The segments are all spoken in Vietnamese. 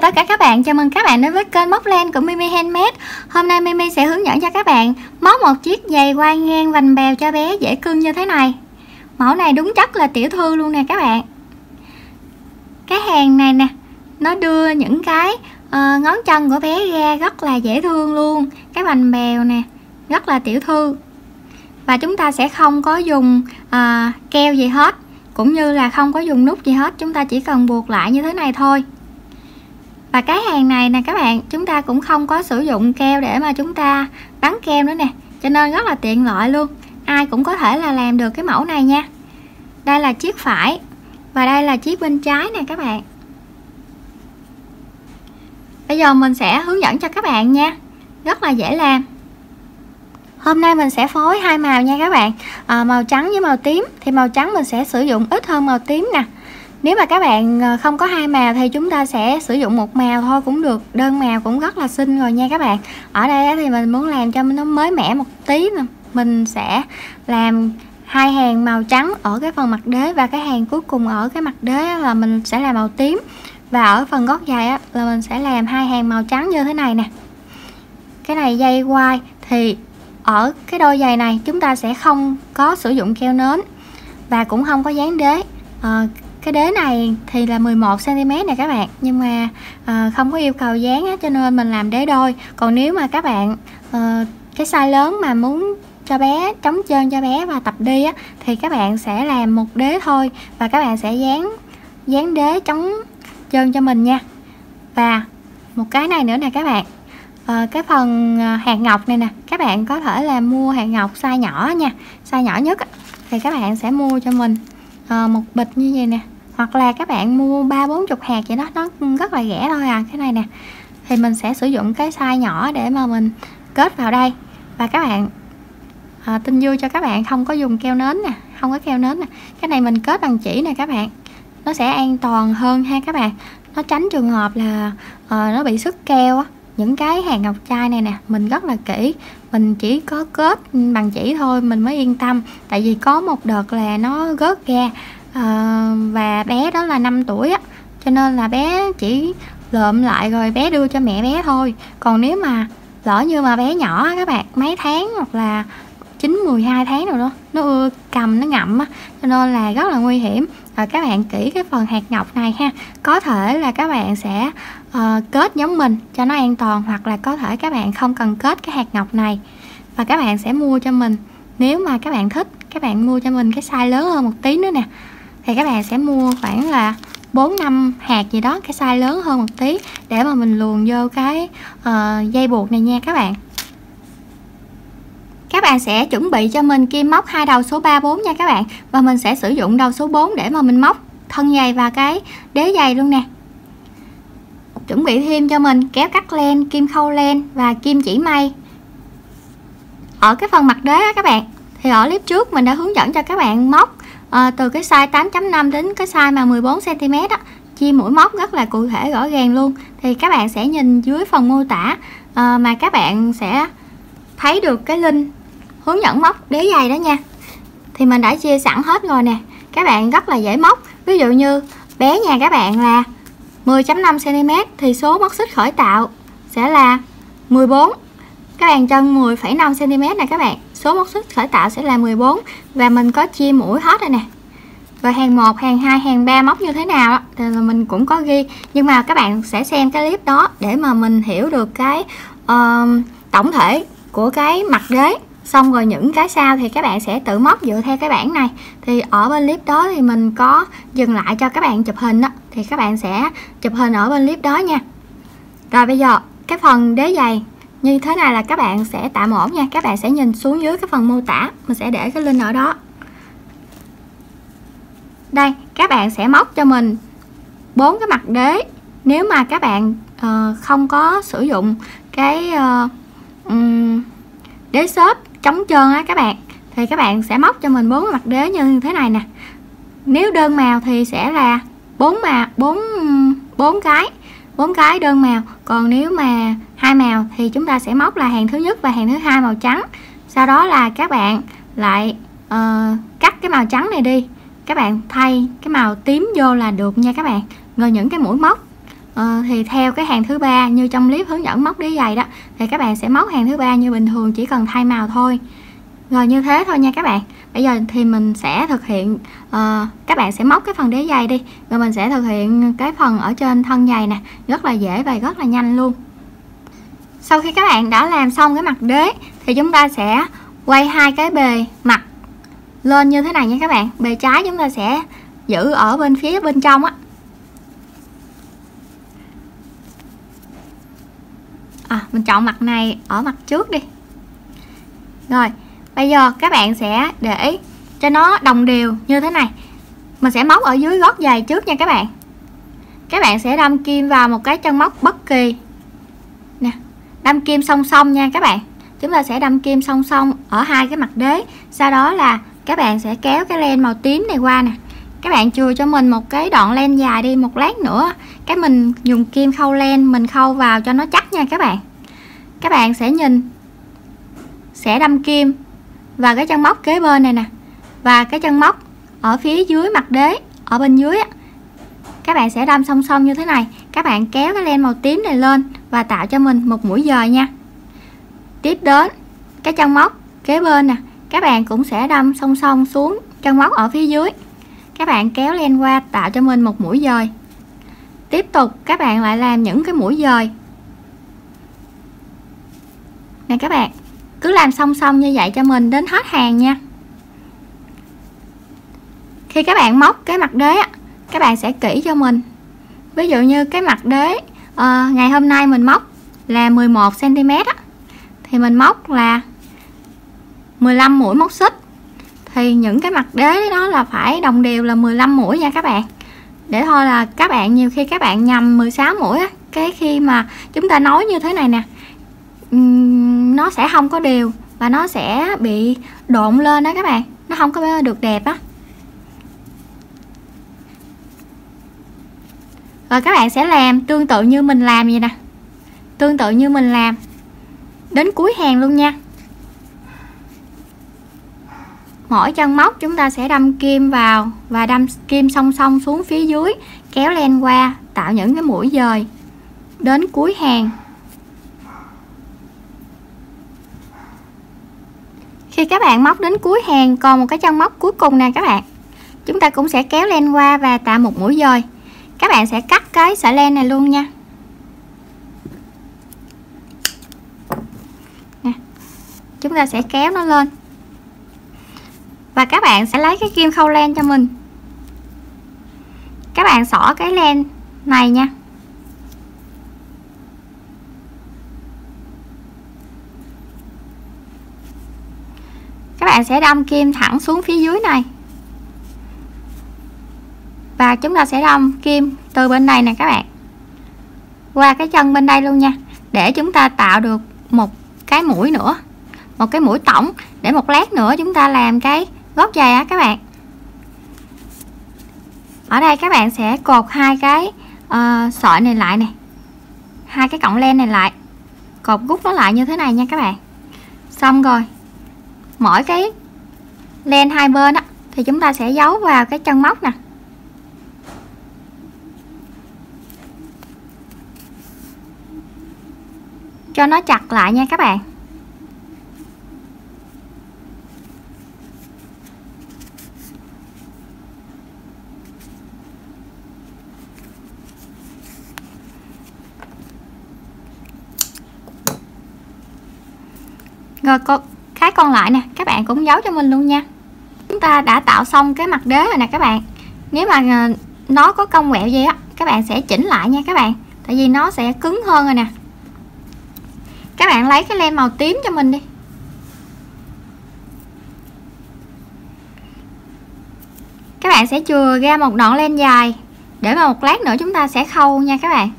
chào tất cả các bạn, chào mừng các bạn đến với kênh Móc Len của Mimi Handmade. Hôm nay Mimi sẽ hướng dẫn cho các bạn móc một chiếc giày quai ngang vành bèo cho bé dễ cưng như thế này. Mẫu này đúng chất là tiểu thư luôn nè các bạn. Cái hàng này nè, nó đưa những cái uh, ngón chân của bé ra rất là dễ thương luôn. Cái vành bèo nè, rất là tiểu thư. Và chúng ta sẽ không có dùng uh, keo gì hết cũng như là không có dùng nút gì hết. Chúng ta chỉ cần buộc lại như thế này thôi và cái hàng này nè các bạn chúng ta cũng không có sử dụng keo để mà chúng ta bắn keo nữa nè. Cho nên rất là tiện lợi luôn. Ai cũng có thể là làm được cái mẫu này nha. Đây là chiếc phải và đây là chiếc bên trái nè các bạn. Bây giờ mình sẽ hướng dẫn cho các bạn nha. Rất là dễ làm. Hôm nay mình sẽ phối hai màu nha các bạn. À, màu trắng với màu tím. Thì màu trắng mình sẽ sử dụng ít hơn màu tím nè nếu mà các bạn ờ, không có hai màu thì chúng ta sẽ sử dụng một màu thôi cũng được. Đơn màu cũng rất là xinh rồi nha các bạn. Ở đây thì mình muốn làm cho nó mới mẻ một tí nè. Mình sẽ làm hai hàng màu trắng ở cái phần mặt đế và cái hàng cuối cùng ở cái mặt đế là mình sẽ làm màu tím. Và ở phần gót dài á, là mình sẽ làm hai hàng màu trắng như thế này nè. Cái này dây quai thì ở cái đôi giày này chúng ta sẽ không có sử dụng keo nến và cũng không có dán đế. À, cái đế này thì là 11 cm này các bạn. Nhưng mà à, không có yêu cầu dán á, cho nên mình làm đế đôi. Còn nếu mà các bạn à, cái size lớn mà muốn cho bé trống trơn cho bé và tập đi á, thì các bạn sẽ làm một đế thôi và các bạn sẽ dán dán đế chống trơn cho mình nha. Và một cái này nữa nè các bạn. À, cái phần hạt ngọc này nè các bạn có thể là mua hạt ngọc size nhỏ nha size nhỏ nhất thì các bạn sẽ mua cho mình à, một bịch như vậy nè. Hoặc là các bạn mua ba bốn chục hạt vậy đó nó rất là rẻ thôi à. Cái này nè thì mình sẽ sử dụng cái size nhỏ để mà mình kết vào đây. Và các bạn à, tin vui cho các bạn không có dùng keo nến nè không có keo nến nè. Cái này mình kết bằng chỉ nè các bạn. Nó sẽ an toàn hơn ha các bạn. Nó tránh trường hợp là uh, nó bị sức keo á những cái hàng ngọc trai này nè mình rất là kỹ. Mình chỉ có kết bằng chỉ thôi mình mới yên tâm. Tại vì có một đợt là nó gớt ra. À, và bé đó là 5 tuổi á cho nên là bé chỉ lượm lại rồi bé đưa cho mẹ bé thôi. Còn nếu mà lỡ như mà bé nhỏ các bạn mấy tháng hoặc là 9 12 tháng rồi đó nó ưa cầm nó ngậm á cho nên là rất là nguy hiểm. Rồi các bạn kỹ cái phần hạt ngọc này ha. Có thể là các bạn sẽ uh, kết giống mình cho nó an toàn hoặc là có thể các bạn không cần kết cái hạt ngọc này. Và các bạn sẽ mua cho mình. Nếu mà các bạn thích các bạn mua cho mình cái size lớn hơn một tí nữa nè thì các bạn sẽ mua khoảng là 4 năm hạt gì đó cái size lớn hơn một tí để mà mình luồn vô cái uh, dây buộc này nha các bạn. Các bạn sẽ chuẩn bị cho mình kim móc hai đầu số 3 4 nha các bạn. Và mình sẽ sử dụng đầu số 4 để mà mình móc thân dày và cái đế dày luôn nè chuẩn bị thêm cho mình kéo cắt len kim khâu len và kim chỉ may ở cái phần mặt đế á các bạn thì ở clip trước mình đã hướng dẫn cho các bạn móc à, từ cái size 8.5 đến cái size mà 14 cm á chia mũi móc rất là cụ thể rõ ràng luôn. Thì các bạn sẽ nhìn dưới phần mô tả à, mà các bạn sẽ thấy được cái link hướng dẫn móc đế dày đó nha. Thì mình đã chia sẵn hết rồi nè các bạn rất là dễ móc. Ví dụ như bé nhà các bạn là 10.5 cm thì số móc xích khởi tạo sẽ là 14 các bàn chân 10,5 cm này các bạn. Số móc xích khởi tạo sẽ là 14 và mình có chia mũi hết rồi nè. Và hàng 1, hàng 2, hàng 3 móc như thế nào thì mình cũng có ghi. Nhưng mà các bạn sẽ xem cái clip đó để mà mình hiểu được cái uh, tổng thể của cái mặt đế xong rồi những cái sau thì các bạn sẽ tự móc dựa theo cái bảng này. Thì ở bên clip đó thì mình có dừng lại cho các bạn chụp hình đó thì các bạn sẽ chụp hình ở bên clip đó nha. Rồi bây giờ cái phần đế giày. Như thế này là các bạn sẽ tạm ổn nha. Các bạn sẽ nhìn xuống dưới cái phần mô tả. Mình sẽ để cái link ở đó. Đây các bạn sẽ móc cho mình bốn cái mặt đế. Nếu mà các bạn uh, không có sử dụng cái uh, um, đế xốp chống trơn á các bạn. Thì các bạn sẽ móc cho mình bốn mặt đế như thế này nè. Nếu đơn màu thì sẽ là bốn mà bốn bốn cái bốn cái đơn màu. Còn nếu mà hai màu thì chúng ta sẽ móc là hàng thứ nhất và hàng thứ hai màu trắng. Sau đó là các bạn lại uh, cắt cái màu trắng này đi. Các bạn thay cái màu tím vô là được nha các bạn. Rồi những cái mũi móc uh, thì theo cái hàng thứ ba như trong clip hướng dẫn móc đế giày đó thì các bạn sẽ móc hàng thứ ba như bình thường chỉ cần thay màu thôi. Rồi như thế thôi nha các bạn. Bây giờ thì mình sẽ thực hiện uh, các bạn sẽ móc cái phần đế giày đi rồi mình sẽ thực hiện cái phần ở trên thân giày nè. Rất là dễ và rất là nhanh luôn. Sau khi các bạn đã làm xong cái mặt đế thì chúng ta sẽ quay hai cái bề mặt lên như thế này nha các bạn. Bề trái chúng ta sẽ giữ ở bên phía bên trong á. À, mình chọn mặt này ở mặt trước đi. Rồi bây giờ các bạn sẽ để cho nó đồng đều như thế này. Mình sẽ móc ở dưới gót giày trước nha các bạn. Các bạn sẽ đâm kim vào một cái chân móc bất kỳ. Nè đâm kim song song nha các bạn. Chúng ta sẽ đâm kim song song ở hai cái mặt đế. Sau đó là các bạn sẽ kéo cái len màu tím này qua nè các bạn chừa cho mình một cái đoạn len dài đi một lát nữa. Cái mình dùng kim khâu len, mình khâu vào cho nó chắc nha các bạn. Các bạn sẽ nhìn, sẽ đâm kim. Và cái chân móc kế bên này nè. Và cái chân móc ở phía dưới mặt đế, ở bên dưới á. Các bạn sẽ đâm song song như thế này. Các bạn kéo cái len màu tím này lên và tạo cho mình một mũi dời nha. Tiếp đến, cái chân móc kế bên nè. Các bạn cũng sẽ đâm song song xuống chân móc ở phía dưới các bạn kéo len qua tạo cho mình một mũi dời tiếp tục các bạn lại làm những cái mũi dời nè các bạn cứ làm song song như vậy cho mình đến hết hàng nha. Khi các bạn móc cái mặt đế các bạn sẽ kỹ cho mình. Ví dụ như cái mặt đế à, ngày hôm nay mình móc là 11 cm á, thì mình móc là 15 mũi móc xích thì những cái mặt đế đó là phải đồng đều là 15 mũi nha các bạn. Để thôi là các bạn nhiều khi các bạn nhầm 16 mũi á, cái khi mà chúng ta nói như thế này nè nó sẽ không có đều và nó sẽ bị độn lên đó các bạn, nó không có được đẹp á. Rồi các bạn sẽ làm tương tự như mình làm vậy nè, tương tự như mình làm. Đến cuối hàng luôn nha mỗi chân móc chúng ta sẽ đâm kim vào và đâm kim song song xuống phía dưới, kéo len qua, tạo những cái mũi dời. Đến cuối hàng. Khi các bạn móc đến cuối hàng, còn một cái chân móc cuối cùng nè các bạn. Chúng ta cũng sẽ kéo len qua và tạo một mũi dời. Các bạn sẽ cắt cái sợi len này luôn nha. Nè. chúng ta sẽ kéo nó lên và các bạn sẽ lấy cái kim khâu len cho mình. Các bạn xỏ cái len này nha. Các bạn sẽ đâm kim thẳng xuống phía dưới này. Và chúng ta sẽ đâm kim từ bên này nè các bạn. Qua cái chân bên đây luôn nha. Để chúng ta tạo được một cái mũi nữa. Một cái mũi tổng để một lát nữa chúng ta làm cái gót giày á các bạn. Ở đây các bạn sẽ cột hai cái uh, sợi này lại nè. Hai cái cọng len này lại. Cột gút nó lại như thế này nha các bạn. Xong rồi mỗi cái len hai bên á thì chúng ta sẽ giấu vào cái chân móc nè. Cho nó chặt lại nha các bạn. Rồi con cái còn lại nè, các bạn cũng giấu cho mình luôn nha. Chúng ta đã tạo xong cái mặt đế rồi nè các bạn. Nếu mà ờ, nó có cong quẹo gì á, các bạn sẽ chỉnh lại nha các bạn. Tại vì nó sẽ cứng hơn rồi nè. Các bạn lấy cái len màu tím cho mình đi. Các bạn sẽ chừa ra một đoạn len dài để mà một lát nữa chúng ta sẽ khâu nha các bạn.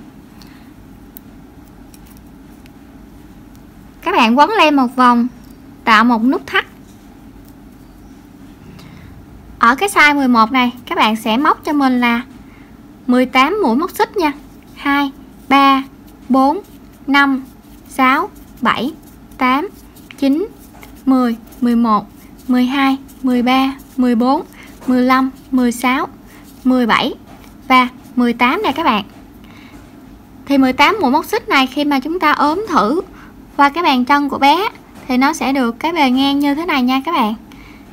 Các bạn quấn len một vòng, tạo một nút thắt. Ở cái size 11 này, các bạn sẽ móc cho mình là 18 mũi móc xích nha. 2 3 4 5 6 7 8 9 10 11 12 13 14 15 16 17 và 18 nè các bạn. Thì 18 mũi móc xích này khi mà chúng ta ốm thử qua cái bàn chân của bé thì nó sẽ được cái bề ngang như thế này nha các bạn.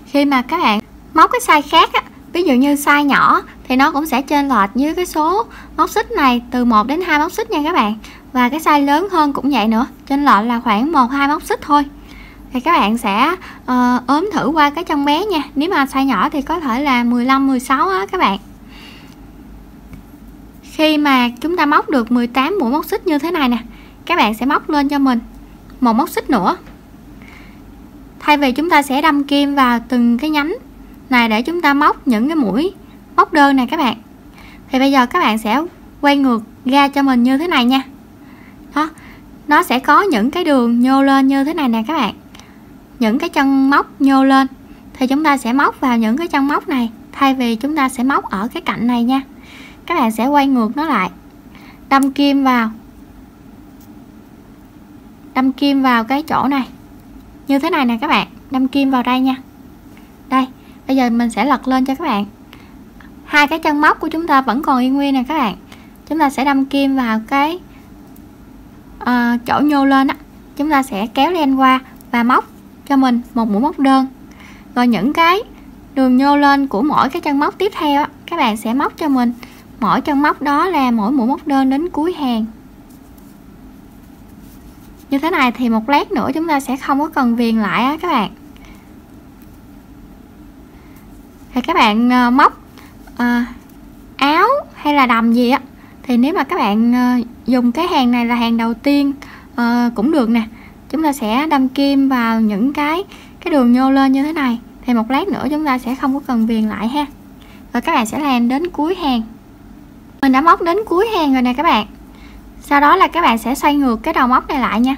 Khi mà các bạn móc cái size khác á, ví dụ như size nhỏ thì nó cũng sẽ trên lệch với cái số móc xích này từ 1 đến 2 móc xích nha các bạn. Và cái size lớn hơn cũng vậy nữa trên lệch là khoảng 1 2 móc xích thôi. Thì các bạn sẽ uh, ốm thử qua cái chân bé nha. Nếu mà size nhỏ thì có thể là 15 16 á các bạn. Khi mà chúng ta móc được 18 mũi móc xích như thế này nè các bạn sẽ móc lên cho mình một móc xích nữa. Thay vì chúng ta sẽ đâm kim vào từng cái nhánh này để chúng ta móc những cái mũi, móc đơn này các bạn, thì bây giờ các bạn sẽ quay ngược ra cho mình như thế này nha. Đó, nó sẽ có những cái đường nhô lên như thế này nè các bạn. Những cái chân móc nhô lên, thì chúng ta sẽ móc vào những cái chân móc này, thay vì chúng ta sẽ móc ở cái cạnh này nha. Các bạn sẽ quay ngược nó lại, đâm kim vào đâm kim vào cái chỗ này. Như thế này nè các bạn đâm kim vào đây nha. Đây bây giờ mình sẽ lật lên cho các bạn. Hai cái chân móc của chúng ta vẫn còn y nguyên nè các bạn. Chúng ta sẽ đâm kim vào cái uh, chỗ nhô lên á. Chúng ta sẽ kéo len qua và móc cho mình một mũi móc đơn. Rồi những cái đường nhô lên của mỗi cái chân móc tiếp theo á, các bạn sẽ móc cho mình. Mỗi chân móc đó là mỗi mũi móc đơn đến cuối hàng như thế này thì một lát nữa chúng ta sẽ không có cần viền lại á các bạn. Thì các bạn uh, móc uh, áo hay là đầm gì á thì nếu mà các bạn uh, dùng cái hàng này là hàng đầu tiên uh, cũng được nè. Chúng ta sẽ đâm kim vào những cái cái đường nhô lên như thế này. Thì một lát nữa chúng ta sẽ không có cần viền lại ha. Và các bạn sẽ làm đến cuối hàng. Mình đã móc đến cuối hàng rồi nè các bạn sau đó là các bạn sẽ xoay ngược cái đầu móc này lại nha.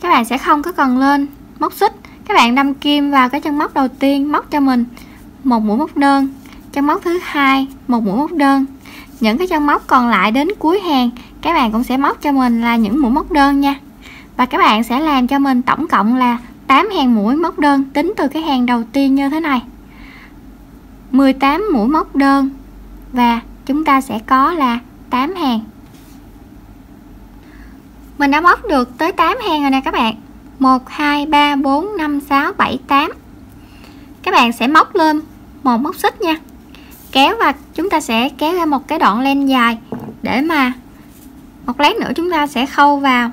Các bạn sẽ không có cần lên móc xích. Các bạn đâm kim vào cái chân móc đầu tiên, móc cho mình một mũi móc đơn. Chân móc thứ hai, một mũi móc đơn. Những cái chân móc còn lại đến cuối hàng, các bạn cũng sẽ móc cho mình là những mũi móc đơn nha. Và các bạn sẽ làm cho mình tổng cộng là 8 hàng mũi móc đơn tính từ cái hàng đầu tiên như thế này. 18 mũi móc đơn và chúng ta sẽ có là 8 hàng mình đã móc được tới 8 hàng rồi nè các bạn. 1 2 3 4 5 6 7 8 các bạn sẽ móc lên một móc xích nha. Kéo và chúng ta sẽ kéo ra một cái đoạn len dài để mà một lát nữa chúng ta sẽ khâu vào.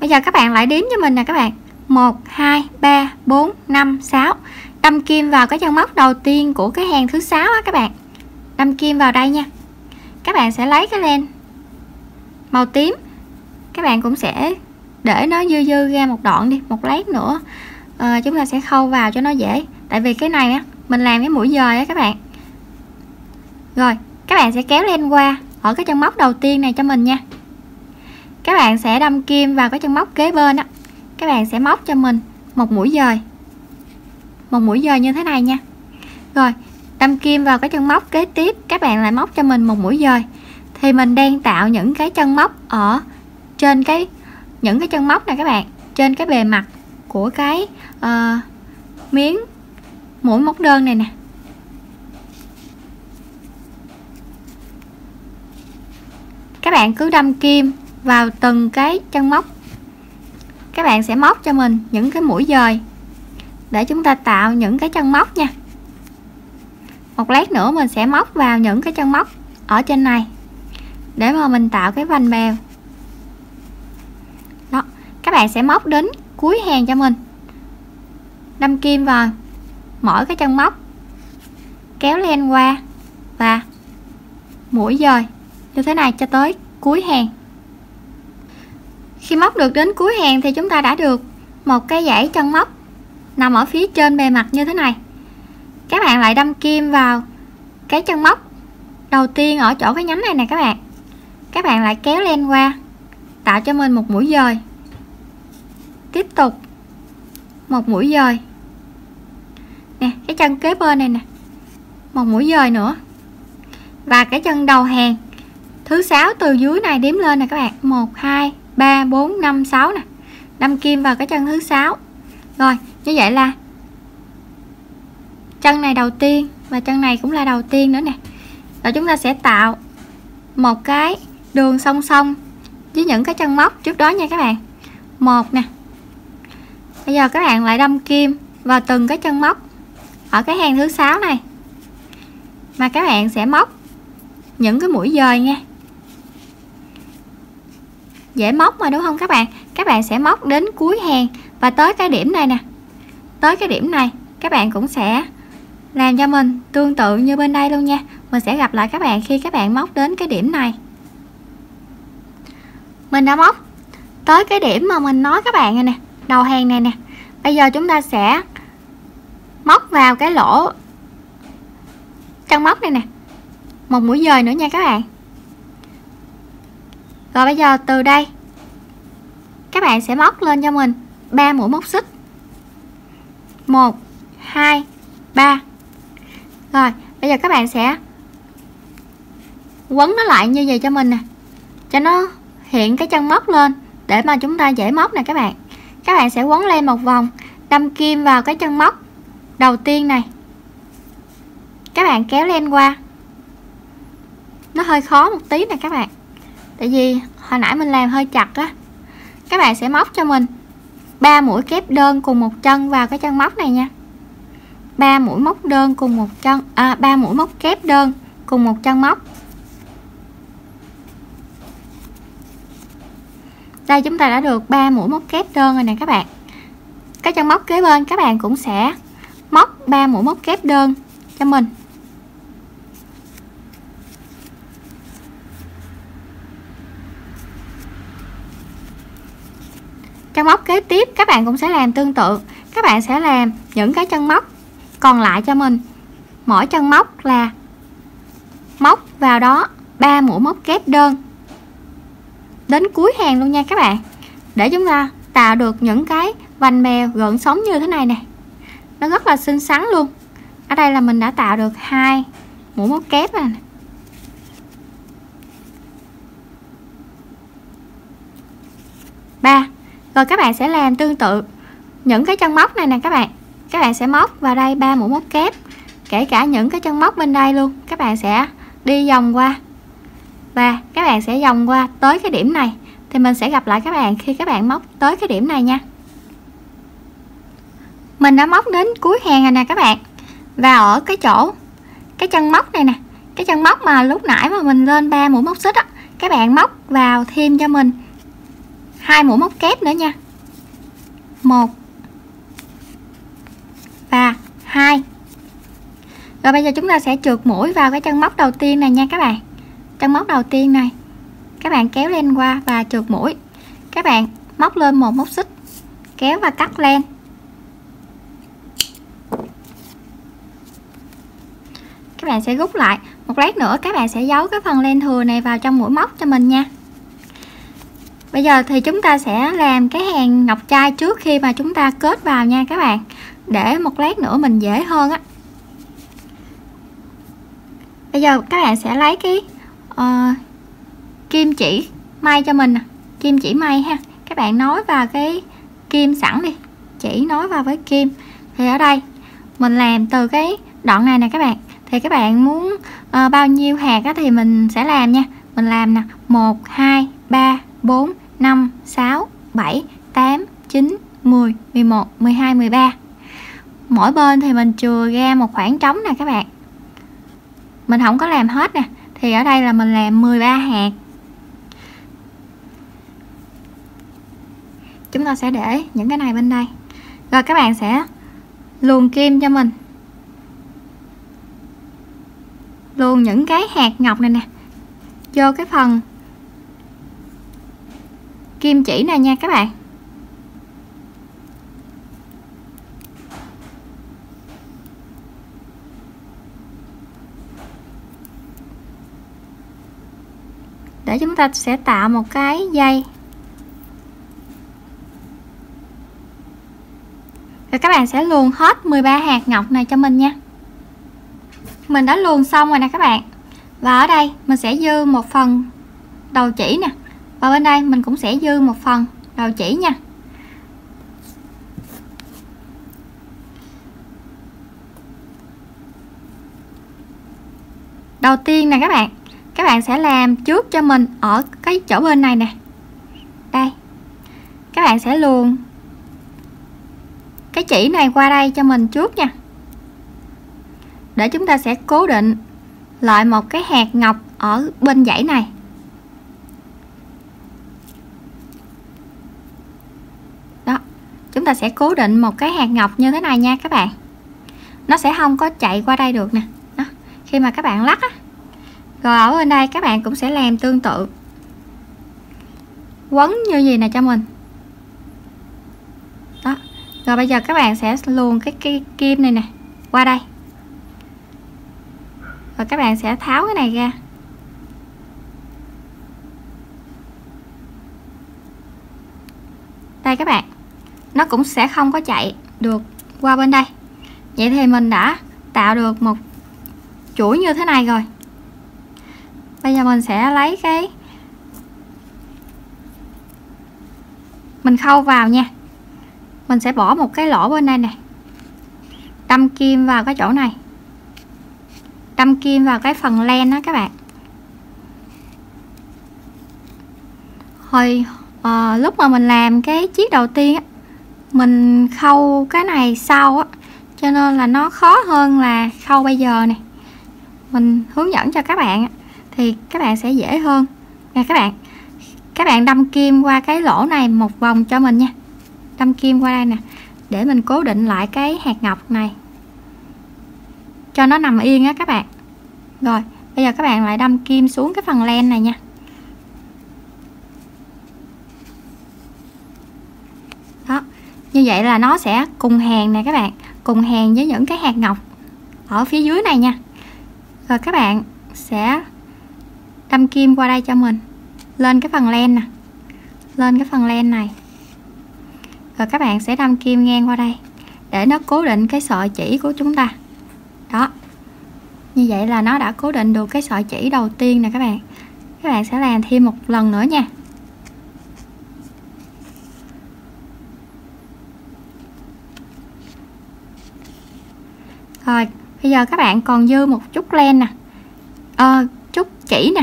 Bây giờ các bạn lại đếm cho mình nè các bạn. 1 2 3 4 5 6 đâm kim vào cái chân móc đầu tiên của cái hàng thứ sáu á các bạn. Đâm kim vào đây nha. Các bạn sẽ lấy cái len màu tím. Các bạn cũng sẽ để nó dư dư ra một đoạn đi một lát nữa à, chúng ta sẽ khâu vào cho nó dễ. Tại vì cái này á mình làm cái mũi dời á các bạn. Rồi các bạn sẽ kéo len qua ở cái chân móc đầu tiên này cho mình nha. Các bạn sẽ đâm kim vào cái chân móc kế bên á. Các bạn sẽ móc cho mình một mũi dời một mũi dời như thế này nha. Rồi đâm kim vào cái chân móc kế tiếp. Các bạn lại móc cho mình một mũi dời thì mình đang tạo những cái chân móc ở trên cái những cái chân móc này các bạn. Trên cái bề mặt của cái uh, miếng mũi móc đơn này nè. Các bạn cứ đâm kim vào từng cái chân móc. Các bạn sẽ móc cho mình những cái mũi dời để chúng ta tạo những cái chân móc nha. Một lát nữa mình sẽ móc vào những cái chân móc ở trên này, để mà mình tạo cái vành bèo. Đó, các bạn sẽ móc đến cuối hàng cho mình. Đâm kim vào mỗi cái chân móc, kéo len qua và mũi dời như thế này cho tới cuối hàng. Khi móc được đến cuối hàng thì chúng ta đã được một cái dãy chân móc nằm ở phía trên bề mặt như thế này. Các bạn lại đâm kim vào cái chân móc đầu tiên ở chỗ cái nhánh này nè các bạn. Các bạn lại kéo len qua, tạo cho mình một mũi dời. Tiếp tục, một mũi dời. Nè, cái chân kế bên này nè, một mũi dời nữa. Và cái chân đầu hàng, thứ sáu từ dưới này đếm lên nè các bạn. 1 2 3 4 5 6 nè. Đâm kim vào cái chân thứ sáu. Rồi như vậy là chân này đầu tiên và chân này cũng là đầu tiên nữa nè. Rồi chúng ta sẽ tạo một cái đường song song với những cái chân móc trước đó nha các bạn. Một nè. Bây giờ các bạn lại đâm kim vào từng cái chân móc ở cái hàng thứ sáu này. Mà các bạn sẽ móc những cái mũi dời nha. Dễ móc mà, đúng không các bạn? Các bạn sẽ móc đến cuối hàng và tới cái điểm này nè tới cái điểm này, các bạn cũng sẽ làm cho mình tương tự như bên đây luôn nha. Mình sẽ gặp lại các bạn khi các bạn móc đến cái điểm này. Mình đã móc tới cái điểm mà mình nói các bạn này nè, đầu hàng này nè. Bây giờ chúng ta sẽ móc vào cái lỗ chân móc này nè. Một mũi dời nữa nha các bạn. Rồi bây giờ từ đây, các bạn sẽ móc lên cho mình 3 mũi móc xích. 1 2 3 rồi, bây giờ các bạn sẽ quấn nó lại như vậy cho mình nè. Cho nó hiện cái chân móc lên để mà chúng ta dễ móc nè các bạn. Các bạn sẽ quấn lên một vòng, đâm kim vào cái chân móc đầu tiên này. Các bạn kéo lên qua. Nó hơi khó một tí nè các bạn. Tại vì hồi nãy mình làm hơi chặt á. Các bạn sẽ móc cho mình ba mũi kép đơn cùng một chân vào cái chân móc này nha. Ba mũi móc đơn cùng một chân à ba mũi móc kép đơn cùng một chân móc. Đây, chúng ta đã được 3 mũi móc kép đơn rồi nè các bạn. Cái chân móc kế bên các bạn cũng sẽ móc 3 mũi móc kép đơn cho mình. Chân móc kế tiếp, các bạn cũng sẽ làm tương tự. Các bạn sẽ làm những cái chân móc còn lại cho mình. Mỗi chân móc là móc vào đó 3 mũi móc kép đơn. Đến cuối hàng luôn nha các bạn. Để chúng ta tạo được những cái vành mèo gợn sóng như thế này nè. Nó rất là xinh xắn luôn. Ở đây là mình đã tạo được hai mũi móc kép này ba rồi các bạn sẽ làm tương tự. Những cái chân móc này nè các bạn. Các bạn sẽ móc vào đây ba mũi móc kép, kể cả những cái chân móc bên đây luôn. Các bạn sẽ đi vòng qua. Và các bạn sẽ vòng qua tới cái điểm này. Thì mình sẽ gặp lại các bạn khi các bạn móc tới cái điểm này nha. Mình đã móc đến cuối hàng này nè các bạn. Và ở cái chỗ, cái chân móc này nè. Cái chân móc mà lúc nãy mà mình lên ba mũi móc xích á, các bạn móc vào thêm cho mình hai mũi móc kép nữa nha. Một. Và hai. Rồi bây giờ chúng ta sẽ trượt mũi vào cái chân móc đầu tiên này nha các bạn. Chân móc đầu tiên này. Các bạn kéo lên qua và trượt mũi. Các bạn móc lên một móc xích. Kéo và cắt len. Các bạn sẽ rút lại. Một lát nữa các bạn sẽ giấu cái phần len thừa này vào trong mũi móc cho mình nha bây giờ thì chúng ta sẽ làm cái hàng ngọc trai trước khi mà chúng ta kết vào nha các bạn. Để một lát nữa mình dễ hơn á. Bây giờ các bạn sẽ lấy cái uh, kim chỉ may cho mình kim chỉ may ha. Các bạn nối vào cái kim sẵn đi. Chỉ nối vào với kim. Thì ở đây mình làm từ cái đoạn này nè các bạn. Thì các bạn muốn uh, bao nhiêu hạt á, thì mình sẽ làm nha. Mình làm nè. 1 2 3 4 5 6 7 8 9 10 11 12 13 mỗi bên thì mình chừa ra một khoảng trống nè các bạn. Mình không có làm hết nè, thì ở đây là mình làm 13 hạt. Chúng ta sẽ để những cái này bên đây. Rồi các bạn sẽ luồn kim cho mình. Luồn những cái hạt ngọc này nè, vô cái phần kim chỉ này nha các bạn. Để chúng ta sẽ tạo một cái dây. Rồi các bạn sẽ luồn hết 13 hạt ngọc này cho mình nha. Mình đã luồn xong rồi nè các bạn. Và ở đây mình sẽ dư một phần đầu chỉ nè và bên đây mình cũng sẽ dư một phần. Đầu chỉ nha. Đầu tiên nè các bạn. Các bạn sẽ làm trước cho mình ở cái chỗ bên này nè. Đây. Các bạn sẽ luồn cái chỉ này qua đây cho mình trước nha. Để chúng ta sẽ cố định lại một cái hạt ngọc ở bên dãy này đó chúng ta sẽ cố định một cái hạt ngọc như thế này nha các bạn. Nó sẽ không có chạy qua đây được nè. Đó. khi mà các bạn lắc á rồi ở bên đây các bạn cũng sẽ làm tương tự. Quấn như gì nè cho mình? Đó rồi bây giờ các bạn sẽ luồn cái, cái kim này nè qua đây. Và các bạn sẽ tháo cái này ra. Đây các bạn nó cũng sẽ không có chạy được qua bên đây. Vậy thì mình đã tạo được một chuỗi như thế này rồi. Bây giờ mình sẽ lấy cái mình khâu vào nha. Mình sẽ bỏ một cái lỗ bên đây nè. Đâm kim vào cái chỗ này. Đâm kim vào cái phần len đó các bạn. Hồi à, lúc mà mình làm cái chiếc đầu tiên á mình khâu cái này sau á, cho nên là nó khó hơn là khâu bây giờ nè. Mình hướng dẫn cho các bạn thì các bạn sẽ dễ hơn. Nè các bạn các bạn đâm kim qua cái lỗ này một vòng cho mình nha. Đâm kim qua đây nè, để mình cố định lại cái hạt ngọc này. Cho nó nằm yên á các bạn. Rồi, bây giờ các bạn lại đâm kim xuống cái phần len này nha đó như vậy là nó sẽ cùng hàng nè các bạn, cùng hàng với những cái hạt ngọc ở phía dưới này nha. Rồi các bạn sẽ đâm kim qua đây cho mình, lên cái phần len nè, lên cái phần len này. Rồi các bạn sẽ đâm kim ngang qua đây để nó cố định cái sợi chỉ của chúng ta. Đó, như vậy là nó đã cố định được cái sợi chỉ đầu tiên nè các bạn. Các bạn sẽ làm thêm một lần nữa nha. Rồi bây giờ các bạn còn dư một chút len nè. À, chút chỉ nè.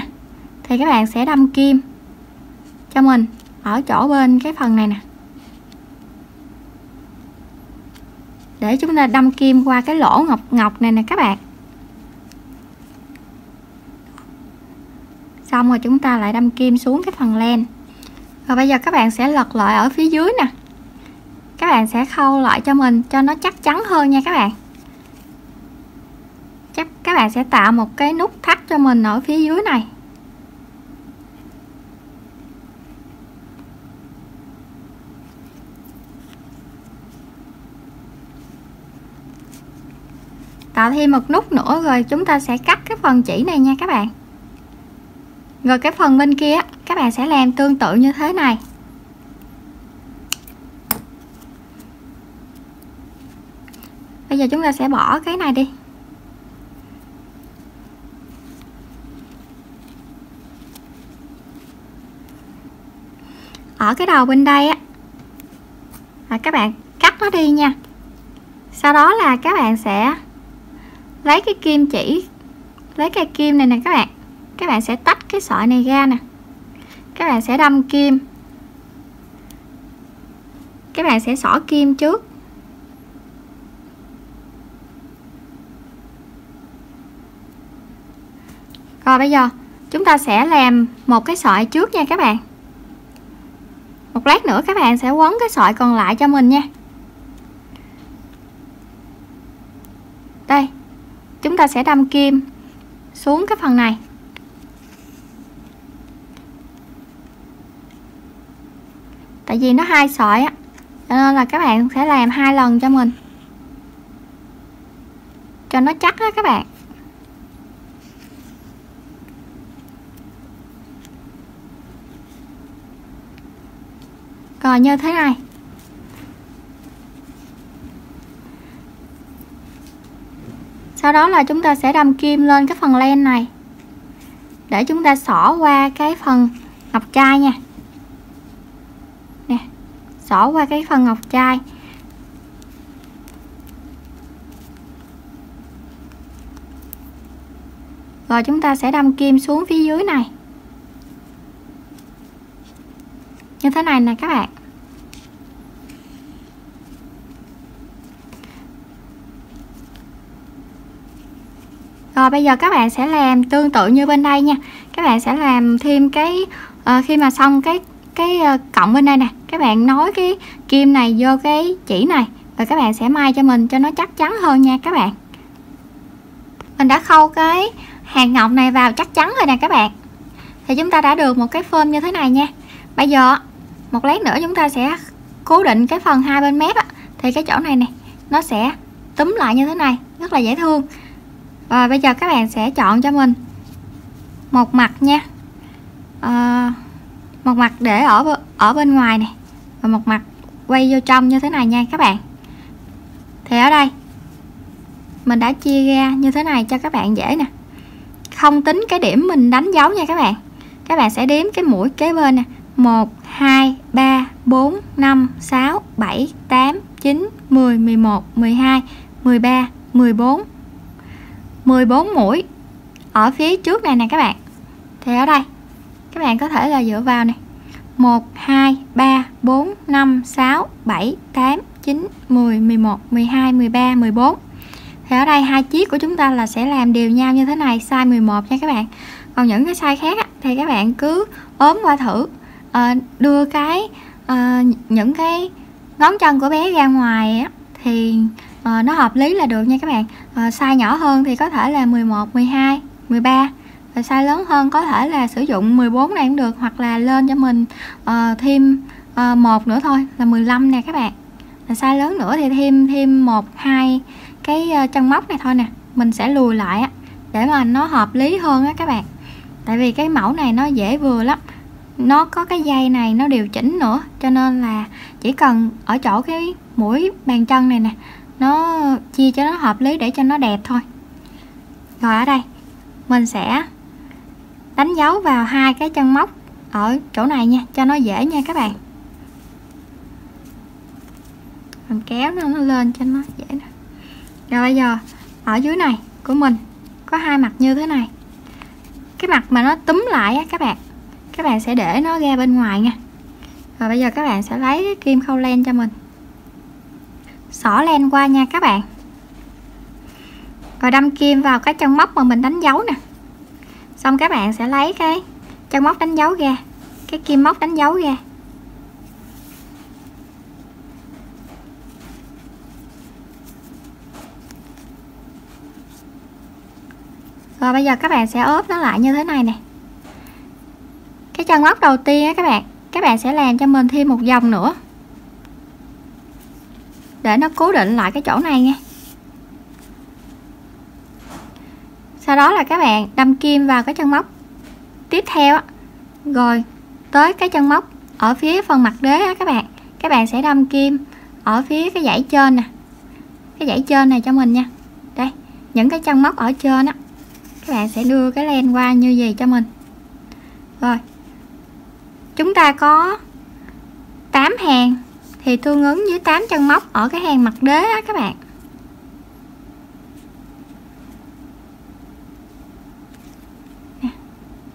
Thì các bạn sẽ đâm kim cho mình ở chỗ bên cái phần này nè. Để chúng ta đâm kim qua cái lỗ ngọc ngọc này nè các bạn. Xong rồi chúng ta lại đâm kim xuống cái phần len. Rồi bây giờ các bạn sẽ lật lại ở phía dưới nè. Các bạn sẽ khâu lại cho mình cho nó chắc chắn hơn nha các bạn chắc các bạn sẽ tạo một cái nút thắt cho mình ở phía dưới này. Tạo thêm một nút nữa rồi chúng ta sẽ cắt cái phần chỉ này nha các bạn. Rồi cái phần bên kia, các bạn sẽ làm tương tự như thế này. Bây giờ chúng ta sẽ bỏ cái này đi. Ở cái đầu bên đây á. Là các bạn cắt nó đi nha. Sau đó là các bạn sẽ lấy cái kim chỉ, lấy cây kim này nè các bạn. Các bạn sẽ tách cái sợi này ra nè. Các bạn sẽ đâm kim. Các bạn sẽ xỏ kim trước. Rồi bây giờ chúng ta sẽ làm một cái sợi trước nha các bạn một lát nữa các bạn sẽ quấn cái sợi còn lại cho mình nha. Đây, chúng ta sẽ đâm kim xuống cái phần này. Tại vì nó hai sợi á, cho nên là các bạn sẽ làm hai lần cho mình. Cho nó chắc á các bạn. Còn như thế này. Sau đó là chúng ta sẽ đâm kim lên cái phần len này. Để chúng ta xỏ qua cái phần ngọc trai nha. Nè, xỏ qua cái phần ngọc trai. Rồi, chúng ta sẽ đâm kim xuống phía dưới này. Như thế này nè các bạn. Rồi bây giờ các bạn sẽ làm tương tự như bên đây nha. Các bạn sẽ làm thêm cái uh, khi mà xong cái cái ờ, uh, cộng bên đây nè. Các bạn nối cái kim này vô cái chỉ này và các bạn sẽ may cho mình cho nó chắc chắn hơn nha các bạn. Mình đã khâu cái hàng ngọc này vào chắc chắn rồi nè các bạn. Thì chúng ta đã được một cái phơm như thế này nha. Bây giờ một lát nữa chúng ta sẽ cố định cái phần hai bên mép á, thì cái chỗ này nè nó sẽ túm lại như thế này rất là dễ thương. Và bây giờ các bạn sẽ chọn cho mình một mặt nha. À, một mặt để ở ở bên ngoài này và một mặt quay vô trong như thế này nha các bạn. Thì ở đây mình đã chia ra như thế này cho các bạn dễ nè. Không tính cái điểm mình đánh dấu nha các bạn. Các bạn sẽ đếm cái mũi kế bên nè. 1 2 3 4 5 6 7 8 9 10 11 12 13 14 14 mũi ở phía trước này nè các bạn. Thì ở đây, các bạn có thể là dựa vào này. 1 2 3 4 5 6 7 8 9 10 11 12 13 14 thì ở đây hai chiếc của chúng ta là sẽ làm đều nhau như thế này, size 11 nha các bạn. Còn những cái size khác thì các bạn cứ ốm qua thử à, đưa cái à, những cái ngón chân của bé ra ngoài á, thì à, nó hợp lý là được nha các bạn. À, size nhỏ hơn thì có thể là 11 12 13 và size lớn hơn có thể là sử dụng 14 này cũng được hoặc là lên cho mình uh, thêm uh, một nữa thôi là 15 nè các bạn. Và size lớn nữa thì thêm thêm một hai cái uh, chân móc này thôi nè mình sẽ lùi lại á để mà nó hợp lý hơn á các bạn. Tại vì cái mẫu này nó dễ vừa lắm nó có cái dây này nó điều chỉnh nữa cho nên là chỉ cần ở chỗ cái mũi bàn chân này nè nó chia cho nó hợp lý để cho nó đẹp thôi. Rồi ở đây mình sẽ đánh dấu vào hai cái chân móc ở chỗ này nha cho nó dễ nha các bạn. Mình kéo nó, nó lên cho nó dễ nè. Rồi bây giờ ở dưới này của mình có hai mặt như thế này. Cái mặt mà nó túm lại á các bạn các bạn sẽ để nó ra bên ngoài nha. Rồi bây giờ các bạn sẽ lấy cái kim khâu len cho mình. Xỏ len qua nha các bạn. Rồi đâm kim vào cái chân móc mà mình đánh dấu nè. Xong các bạn sẽ lấy cái chân móc đánh dấu ra, cái kim móc đánh dấu ra. Rồi bây giờ các bạn sẽ ốp nó lại như thế này nè cái chân móc đầu tiên á các bạn. Các bạn sẽ làm cho mình thêm một vòng nữa. Để nó cố định lại cái chỗ này nha. Sau đó là các bạn đâm kim vào cái chân móc. Tiếp theo rồi tới cái chân móc ở phía phần mặt đế á các bạn. Các bạn sẽ đâm kim ở phía cái dãy trên nè. Cái dãy trên này cho mình nha. Đây, những cái chân móc ở trên á, các bạn sẽ đưa cái len qua như vậy cho mình. Rồi chúng ta có 8 hàng, thì tương ứng với 8 chân móc ở cái hàng mặt đế á các bạn.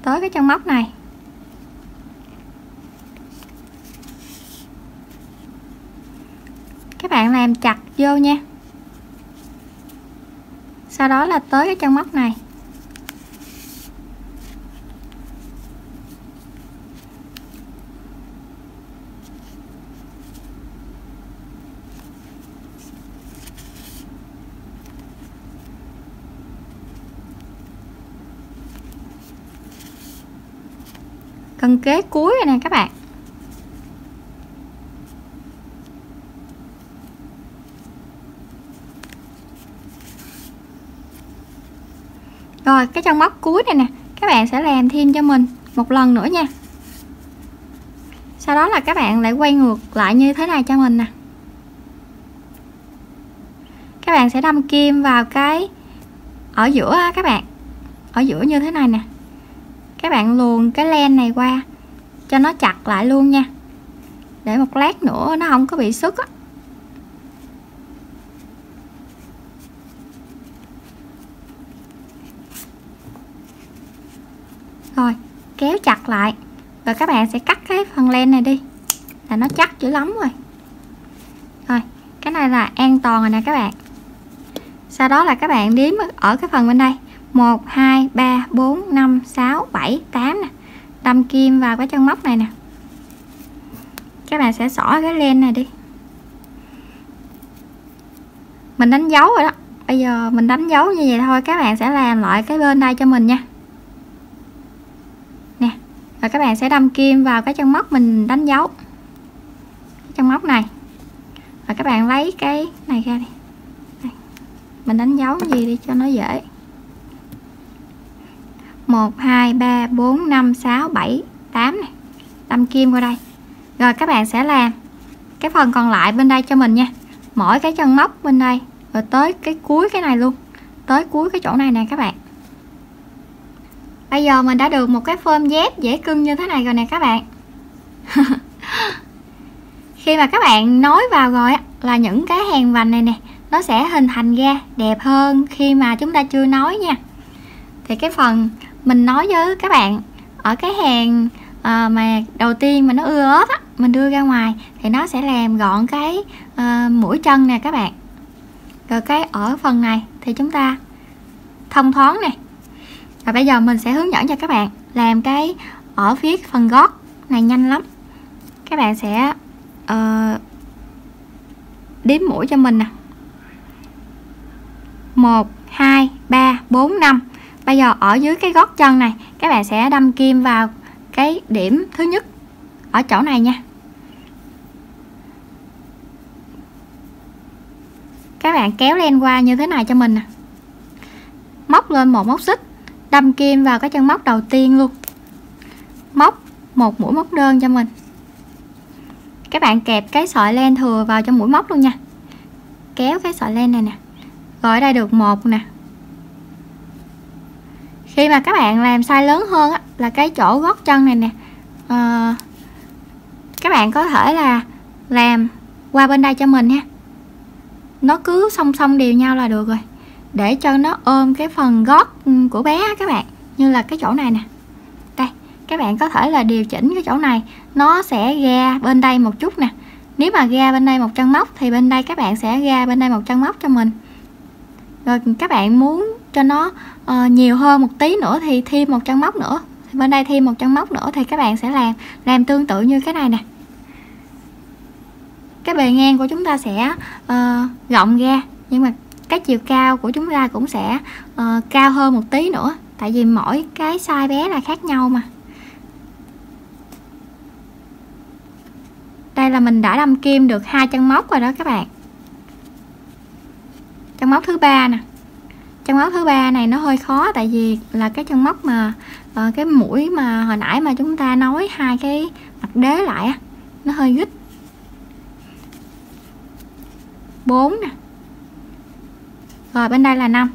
Tới cái chân móc này. Các bạn làm chặt vô nha. Sau đó là tới cái chân móc này. Cần kế cuối rồi nè các bạn. Rồi, cái chân móc cuối này nè, các bạn sẽ làm thêm cho mình một lần nữa nha. Sau đó là các bạn lại quay ngược lại như thế này cho mình nè. Các bạn sẽ đâm kim vào cái ở giữa các bạn. Ở giữa như thế này nè các bạn luồn cái len này qua, cho nó chặt lại luôn nha. Để một lát nữa nó không có bị sức á. Kéo chặt lại. Rồi các bạn sẽ cắt cái phần len này đi, là nó chắc dữ lắm rồi. Rồi, cái này là an toàn rồi nè các bạn. Sau đó là các bạn đếm ở cái phần bên đây. 1 2 3 4 5 6 7 8 nè. Đâm kim vào cái chân móc này nè. Các bạn sẽ xỏ cái len này đi. Mình đánh dấu rồi đó. Bây giờ mình đánh dấu như vậy thôi, các bạn sẽ làm lại cái bên đây cho mình nha. Nè, rồi các bạn sẽ đâm kim vào cái chân móc mình đánh dấu. Cái chân móc này. Rồi các bạn lấy cái này ra đi. Đây. mình đánh dấu gì đi cho nó dễ. 1 2 3 4 5 6 7 8 này tâm kim qua đây. Rồi các bạn sẽ làm cái phần còn lại bên đây cho mình nha. Mỗi cái chân móc bên đây, rồi tới cái cuối cái này luôn. Tới cuối cái chỗ này nè các bạn. Bây giờ mình đã được một cái form dép dễ cưng như thế này rồi nè các bạn. Khi mà các bạn nối vào rồi là những cái hàng vành này nè, nó sẽ hình thành ra đẹp hơn khi mà chúng ta chưa nói nha. Thì cái phần mình nói với các bạn ở cái hàng à, mà đầu tiên mà nó ưa ớt á mình đưa ra ngoài thì nó sẽ làm gọn cái à, mũi chân nè các bạn. Rồi cái ở phần này thì chúng ta thông thoáng nè. Và bây giờ mình sẽ hướng dẫn cho các bạn làm cái ở phía phần gót này nhanh lắm. Các bạn sẽ uh, đếm mũi cho mình nè. 1 2 3 4 5 bây giờ ở dưới cái gót chân này, các bạn sẽ đâm kim vào cái điểm thứ nhất ở chỗ này nha. Các bạn kéo len qua như thế này cho mình nè. Móc lên một móc xích, đâm kim vào cái chân móc đầu tiên luôn. Móc một mũi móc đơn cho mình. Các bạn kẹp cái sợi len thừa vào trong mũi móc luôn nha. Kéo cái sợi len này nè. Rồi ở đây được một nè khi mà các bạn làm size lớn hơn á, là cái chỗ gót chân này nè à, các bạn có thể là làm qua bên đây cho mình nha. Nó cứ song song đều nhau là được rồi. Để cho nó ôm cái phần gót ừ, của bé các bạn như là cái chỗ này nè. Đây các bạn có thể là điều chỉnh cái chỗ này. Nó sẽ ra bên đây một chút nè. Nếu mà ra bên đây một chân móc thì bên đây các bạn sẽ ra bên đây một chân móc cho mình. Rồi các bạn muốn cho nó uh, nhiều hơn một tí nữa thì thêm một chân móc nữa. Thì bên đây thêm một chân móc nữa thì các bạn sẽ làm làm tương tự như cái này nè. Cái bề ngang của chúng ta sẽ uh, rộng ra nhưng mà cái chiều cao của chúng ta cũng sẽ uh, cao hơn một tí nữa. Tại vì mỗi cái size bé là khác nhau mà. Đây là mình đã đâm kim được hai chân móc rồi đó các bạn. Chân móc thứ ba nè chân móc thứ ba này nó hơi khó tại vì là cái chân móc mà uh, cái mũi mà hồi nãy mà chúng ta nói hai cái mặt đế lại á nó hơi gít 4 nè. Rồi bên đây là 5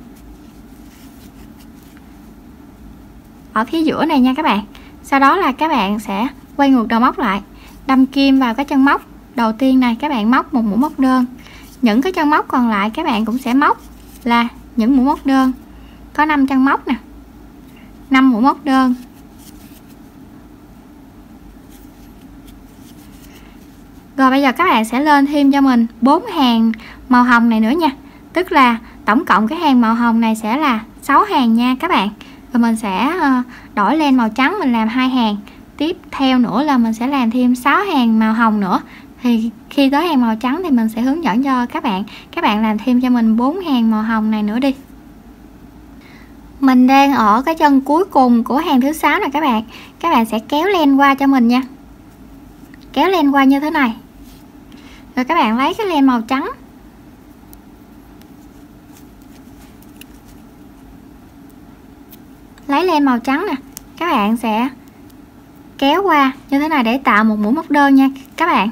ở phía giữa này nha các bạn. Sau đó là các bạn sẽ quay ngược đầu móc lại đâm kim vào cái chân móc đầu tiên này các bạn móc một mũi móc đơn. Những cái chân móc còn lại các bạn cũng sẽ móc là những mũi móc đơn. Có 5 chân móc nè. 5 mũi móc đơn. Rồi bây giờ các bạn sẽ lên thêm cho mình bốn hàng màu hồng này nữa nha. Tức là tổng cộng cái hàng màu hồng này sẽ là 6 hàng nha các bạn. Rồi mình sẽ ờ, đổi lên màu trắng mình làm hai hàng. Tiếp theo nữa là mình sẽ làm thêm 6 hàng màu hồng nữa. Thì khi tới hàng màu trắng thì mình sẽ hướng dẫn cho các bạn. Các bạn làm thêm cho mình bốn hàng màu hồng này nữa đi. Mình đang ở cái chân cuối cùng của hàng thứ sáu này các bạn. Các bạn sẽ kéo len qua cho mình nha. Kéo len qua như thế này. Rồi các bạn lấy cái len màu trắng. Lấy len màu trắng nè. Các bạn sẽ kéo qua như thế này để tạo một mũi móc đơn nha các bạn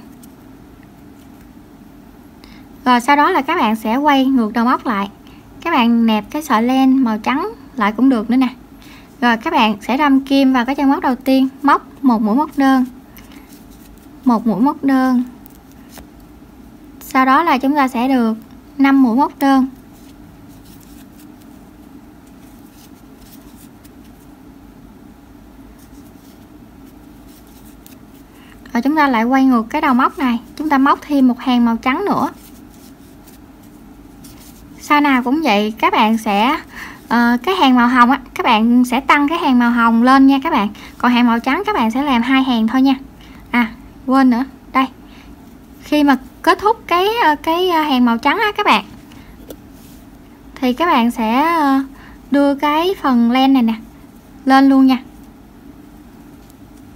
rồi sau đó là các bạn sẽ quay ngược đầu móc lại. Các bạn nẹp cái sợi len màu trắng lại cũng được nữa nè. Rồi các bạn sẽ đâm kim vào cái chân móc đầu tiên, móc một mũi móc đơn. Một mũi móc đơn. Sau đó là chúng ta sẽ được 5 mũi móc đơn. Rồi chúng ta lại quay ngược cái đầu móc này. Chúng ta móc thêm một hàng màu trắng nữa sau nào cũng vậy các bạn sẽ uh, cái hàng màu hồng á các bạn sẽ tăng cái hàng màu hồng lên nha các bạn. Còn hàng màu trắng các bạn sẽ làm hai hàng thôi nha. À quên nữa. Đây. Khi mà kết thúc cái ờ, cái ờ, hàng màu trắng á các bạn thì các bạn sẽ đưa cái phần len này nè lên luôn nha.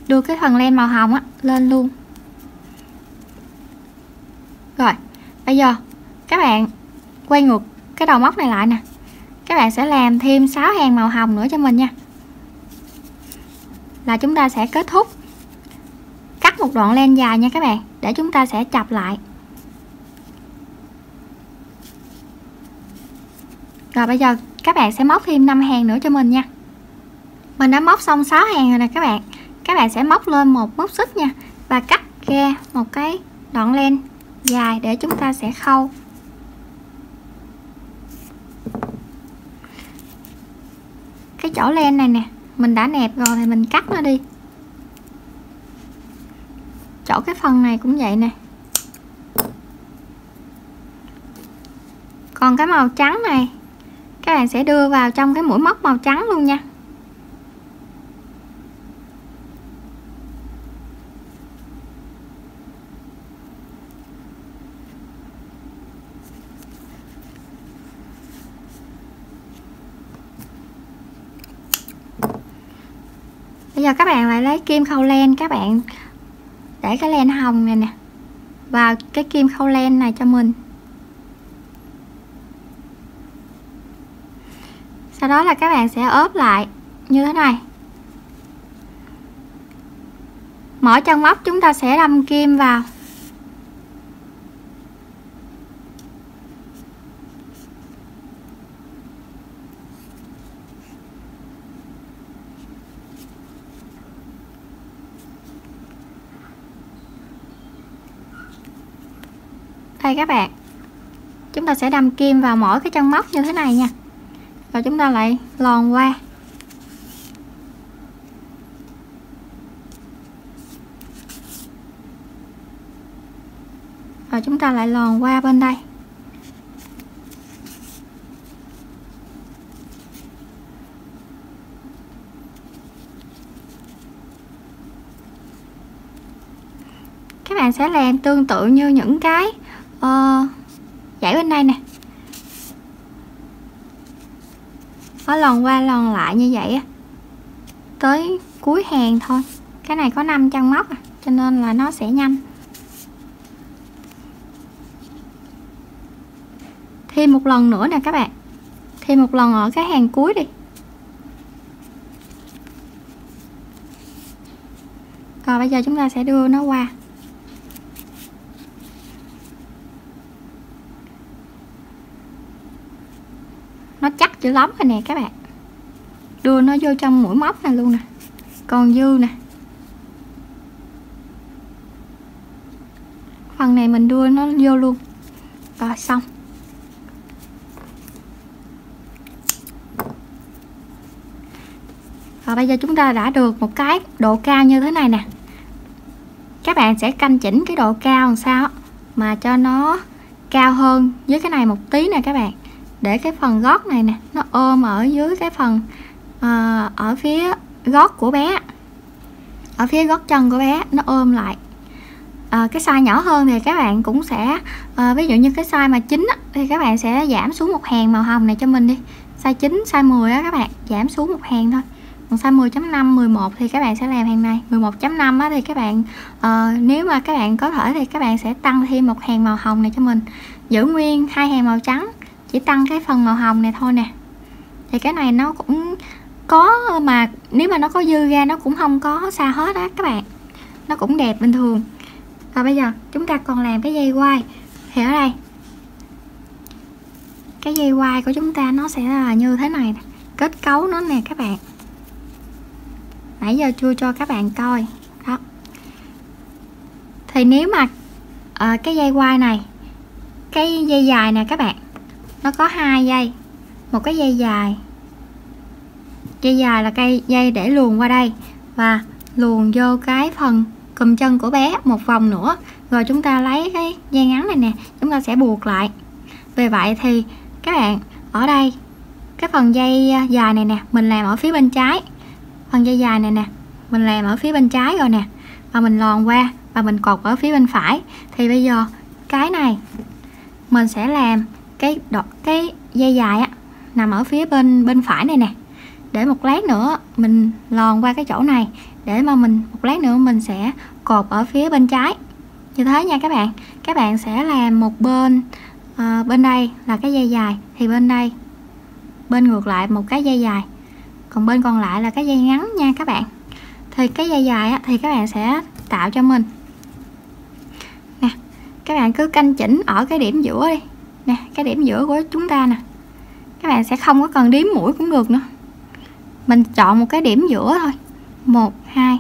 Đưa cái phần len màu hồng á lên luôn. Rồi bây giờ các bạn quay ngược cái đầu móc này lại nè. Các bạn sẽ làm thêm 6 hàng màu hồng nữa cho mình nha. Là chúng ta sẽ kết thúc. Cắt một đoạn len dài nha các bạn, để chúng ta sẽ chập lại. Rồi bây giờ các bạn sẽ móc thêm 5 hàng nữa cho mình nha. Mình đã móc xong 6 hàng rồi nè các bạn. Các bạn sẽ móc lên một móc xích nha, và cắt ra một cái đoạn len dài để chúng ta sẽ khâu. Cái chỗ len này nè. Mình đã nẹp rồi thì mình cắt nó đi. Chỗ cái phần này cũng vậy nè. Còn cái màu trắng này, các bạn sẽ đưa vào trong cái mũi móc màu trắng luôn nha. Bây giờ các bạn lại lấy kim khâu len các bạn. Để cái len hồng này nè. Vào cái kim khâu len này cho mình. Sau đó là các bạn sẽ ốp lại như thế này. Mở chân móc chúng ta sẽ đâm kim vào. Đây các bạn. Chúng ta sẽ đâm kim vào mỗi cái chân móc như thế này nha. Rồi chúng ta lại lòn qua. Rồi chúng ta lại lòn qua bên đây. Các bạn sẽ làm tương tự như những cái Ờ, uh, dãy bên đây nè. Có lần qua lần lại như vậy á tới cuối hàng thôi. Cái này có 5 chân móc à, cho nên là nó sẽ nhanh. Thêm một lần nữa nè các bạn. Thêm một lần ở cái hàng cuối đi. Rồi bây giờ chúng ta sẽ đưa nó qua nó chắc chữ lắm rồi nè các bạn. Đưa nó vô trong mũi móc này luôn nè. Còn dư nè. Phần này mình đưa nó vô luôn. Rồi, xong. Và bây giờ chúng ta đã được một cái độ cao như thế này nè. Các bạn sẽ canh chỉnh cái độ cao làm sao mà cho nó cao hơn với cái này một tí nè các bạn để cái phần gót này nè nó ôm ở dưới cái phần à, ở phía gót của bé. Ở phía gót chân của bé nó ôm lại. À, cái size nhỏ hơn thì các bạn cũng sẽ à, ví dụ như cái size mà chín thì các bạn sẽ giảm xuống một hàng màu hồng này cho mình đi. Size 9 size 10 á các bạn giảm xuống một hàng thôi. Còn size 10.5 11 thì các bạn sẽ làm hàng này. 11.5 á thì các bạn uh, nếu mà các bạn có thể thì các bạn sẽ tăng thêm một hàng màu hồng này cho mình. Giữ nguyên hai hàng màu trắng chỉ tăng cái phần màu hồng này thôi nè. Thì cái này nó cũng có mà nếu mà nó có dư ra nó cũng không có xa hết á các bạn. Nó cũng đẹp bình thường. Và bây giờ chúng ta còn làm cái dây quai. Thì ở đây cái dây quai của chúng ta nó sẽ là như thế này kết cấu nó nè các bạn. Nãy giờ chưa cho các bạn coi. Đó. Thì nếu mà à, cái dây quai này cái dây dài nè các bạn nó có hai dây, một cái dây dài. Dây dài là cây dây để luồn qua đây và luồn vô cái phần cùm chân của bé một vòng nữa. Rồi chúng ta lấy cái dây ngắn này nè, chúng ta sẽ buộc lại. Vì vậy thì các bạn ở đây, cái phần dây à, dài này nè, mình làm ở phía bên trái. Phần dây dài này nè, mình làm ở phía bên trái rồi nè, và mình lòn qua và mình cột ở phía bên phải. Thì bây giờ cái này mình sẽ làm cái đọt cái dây dài á nằm ở phía bên bên phải này nè. Để một lát nữa mình lòn qua cái chỗ này để mà mình một lát nữa mình sẽ cột ở phía bên trái. Như thế nha các bạn. Các bạn sẽ làm một bên à, bên đây là cái dây dài thì bên đây bên ngược lại một cái dây dài. Còn bên còn lại là cái dây ngắn nha các bạn. Thì cái dây dài á, thì các bạn sẽ tạo cho mình. Nè các bạn cứ canh chỉnh ở cái điểm giữa đi nè, cái điểm giữa của chúng ta nè. Các bạn sẽ không có cần đếm mũi cũng được nữa. Mình chọn một cái điểm giữa thôi. Một, hai.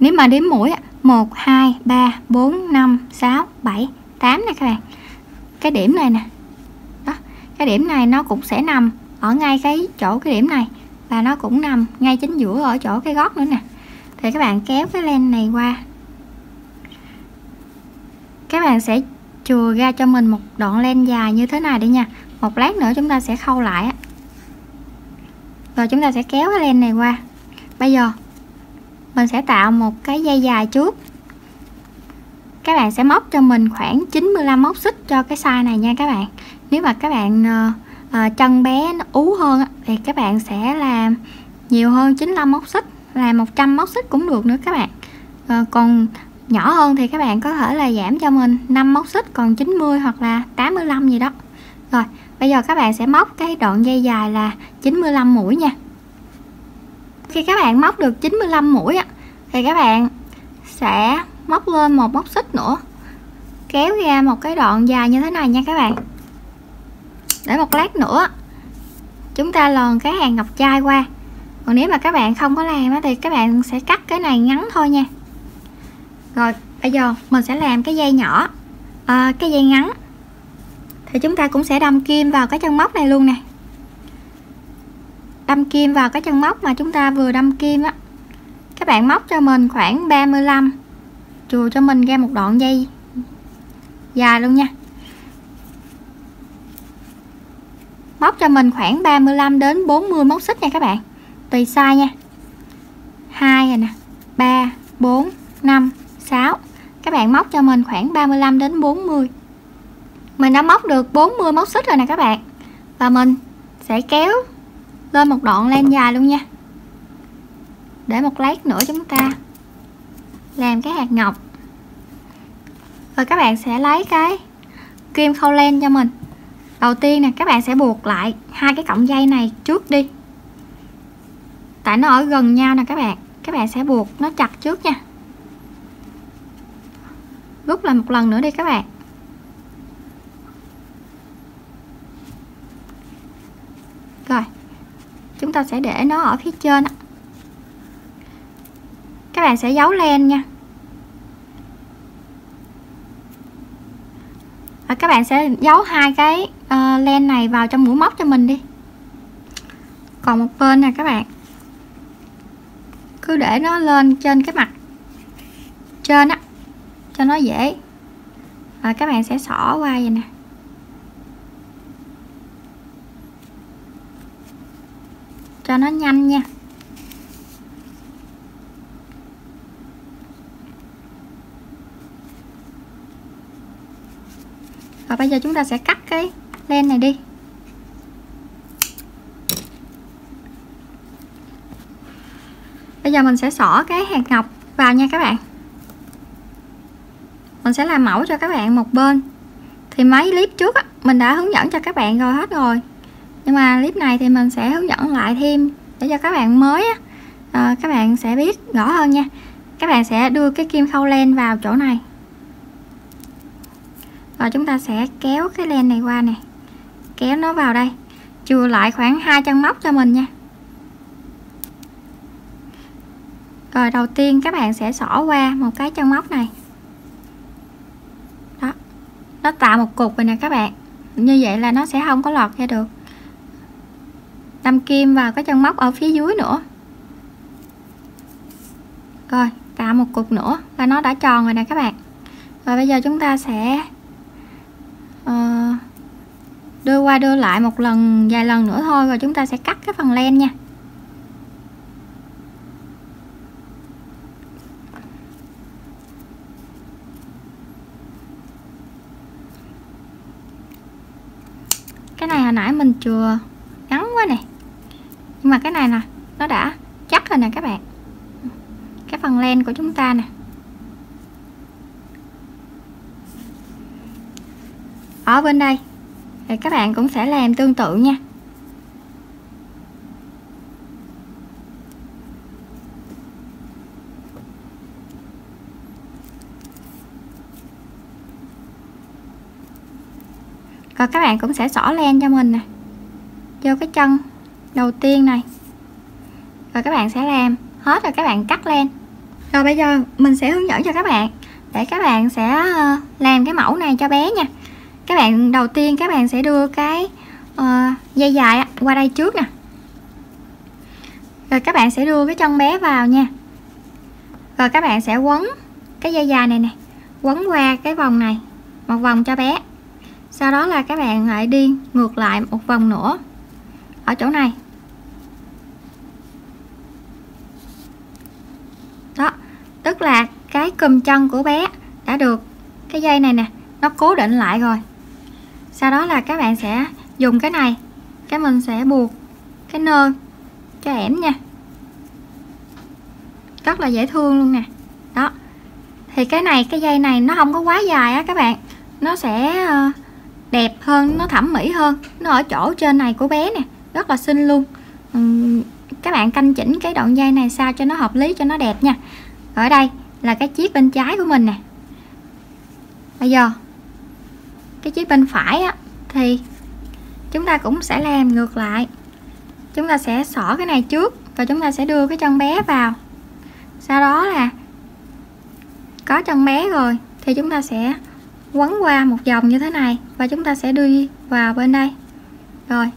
Nếu mà đếm mũi một, hai, ba, bốn, năm, sáu, bảy, tám nè các bạn. Cái điểm này nè. Đó, cái điểm này nó cũng sẽ nằm ở ngay cái chỗ cái điểm này và nó cũng nằm ngay chính giữa ở chỗ cái gót nữa nè. Thì các bạn kéo cái len này qua. Các bạn sẽ chừa ra cho mình một đoạn len dài như thế này đi nha. Một lát nữa chúng ta sẽ khâu lại rồi chúng ta sẽ kéo cái len này qua. Bây giờ mình sẽ tạo một cái dây dài trước. Các bạn sẽ móc cho mình khoảng 95 móc xích cho cái size này nha các bạn. Nếu mà các bạn uh, chân bé nó ú hơn thì các bạn sẽ làm nhiều hơn 95 móc xích làm 100 móc xích cũng được nữa các bạn. Uh, còn nhỏ hơn thì các bạn có thể là giảm cho mình 5 móc xích, còn 90 hoặc là 85 gì đó. Rồi, bây giờ các bạn sẽ móc cái đoạn dây dài là 95 mũi nha. Khi các bạn móc được 95 mũi thì các bạn sẽ móc lên một móc xích nữa. Kéo ra một cái đoạn dài như thế này nha các bạn. Để một lát nữa, chúng ta lòn cái hàng ngọc trai qua. Còn nếu mà các bạn không có làm thì các bạn sẽ cắt cái này ngắn thôi nha rồi bây giờ mình sẽ làm cái dây nhỏ à, cái dây ngắn. Thì chúng ta cũng sẽ đâm kim vào cái chân móc này luôn nè. Đâm kim vào cái chân móc mà chúng ta vừa đâm kim á. Các bạn móc cho mình khoảng 35 chùa cho mình ra một đoạn dây dài luôn nha. Móc cho mình khoảng 35 đến 40 móc xích nha các bạn. Tùy size nha. 2 rồi nè. 3 4 5 6 các bạn móc cho mình khoảng 35 đến 40 mình đã móc được 40 móc xích rồi nè các bạn. Và mình sẽ kéo lên một đoạn len dài luôn nha. Để một lát nữa chúng ta làm cái hạt ngọc. Và các bạn sẽ lấy cái kim khâu len cho mình. Đầu tiên nè, các bạn sẽ buộc lại hai cái cọng dây này trước đi. Tại nó ở gần nhau nè các bạn. Các bạn sẽ buộc nó chặt trước nha rút lại một lần nữa đi các bạn. Rồi chúng ta sẽ để nó ở phía trên các bạn sẽ giấu len nha. Và các bạn sẽ giấu hai cái uh, len này vào trong mũi móc cho mình đi. Còn một bên nè các bạn. Cứ để nó lên trên cái mặt. Trên á cho nó dễ. Và các bạn sẽ xỏ qua vậy nè. Cho nó nhanh nha. Và bây giờ chúng ta sẽ cắt cái len này đi. Bây giờ mình sẽ xỏ cái hạt ngọc vào nha các bạn mình sẽ làm mẫu cho các bạn một bên. Thì mấy clip trước á, mình đã hướng dẫn cho các bạn rồi hết rồi. Nhưng mà clip này thì mình sẽ hướng dẫn lại thêm để cho các bạn mới á, à, các bạn sẽ biết rõ hơn nha. Các bạn sẽ đưa cái kim khâu len vào chỗ này. Và chúng ta sẽ kéo cái len này qua nè. Kéo nó vào đây. Chừa lại khoảng hai chân móc cho mình nha. Rồi đầu tiên các bạn sẽ xỏ qua một cái chân móc này nó tạo một cục rồi nè các bạn. Như vậy là nó sẽ không có lọt ra được. Đâm kim vào cái chân móc ở phía dưới nữa. Rồi tạo tạo một cục nữa và nó đã tròn rồi nè các bạn. Và bây giờ chúng ta sẽ uh, đưa qua đưa lại một lần vài lần nữa thôi rồi chúng ta sẽ cắt cái phần len nha. Cái này hồi nãy mình chừa ngắn quá nè. Nhưng mà cái này nè, nó đã chắc rồi nè các bạn. Cái phần len của chúng ta nè. Ở bên đây thì các bạn cũng sẽ làm tương tự nha. Rồi các bạn cũng sẽ xỏ len cho mình nè. Vô cái chân đầu tiên này. Rồi các bạn sẽ làm hết rồi các bạn cắt len. Rồi bây giờ mình sẽ hướng dẫn cho các bạn để các bạn sẽ ờ, làm cái mẫu này cho bé nha. Các bạn đầu tiên các bạn sẽ đưa cái uh, dây dài qua đây trước nè. Rồi các bạn sẽ đưa cái chân bé vào nha. Rồi các bạn sẽ quấn cái dây dài này nè quấn qua cái vòng này một vòng cho bé sau đó là các bạn lại đi ngược lại một vòng nữa. Ở chỗ này. Đó tức là cái cùm chân của bé đã được cái dây này nè nó cố định lại rồi. Sau đó là các bạn sẽ dùng cái này cái mình sẽ buộc cái nơ cho ẻm nha. Rất là dễ thương luôn nè. Đó thì cái này cái dây này nó không có quá dài á các bạn. Nó sẽ uh, đẹp hơn, nó thẩm mỹ hơn, nó ở chỗ trên này của bé nè, rất là xinh luôn. Các bạn canh chỉnh cái đoạn dây này sao cho nó hợp lý, cho nó đẹp nha. Ở đây là cái chiếc bên trái của mình nè. Bây giờ, cái chiếc bên phải á, thì chúng ta cũng sẽ làm ngược lại. Chúng ta sẽ xỏ cái này trước và chúng ta sẽ đưa cái chân bé vào. Sau đó là có chân bé rồi thì chúng ta sẽ quấn qua một vòng như thế này và chúng ta sẽ đưa vào bên đây. Rồi,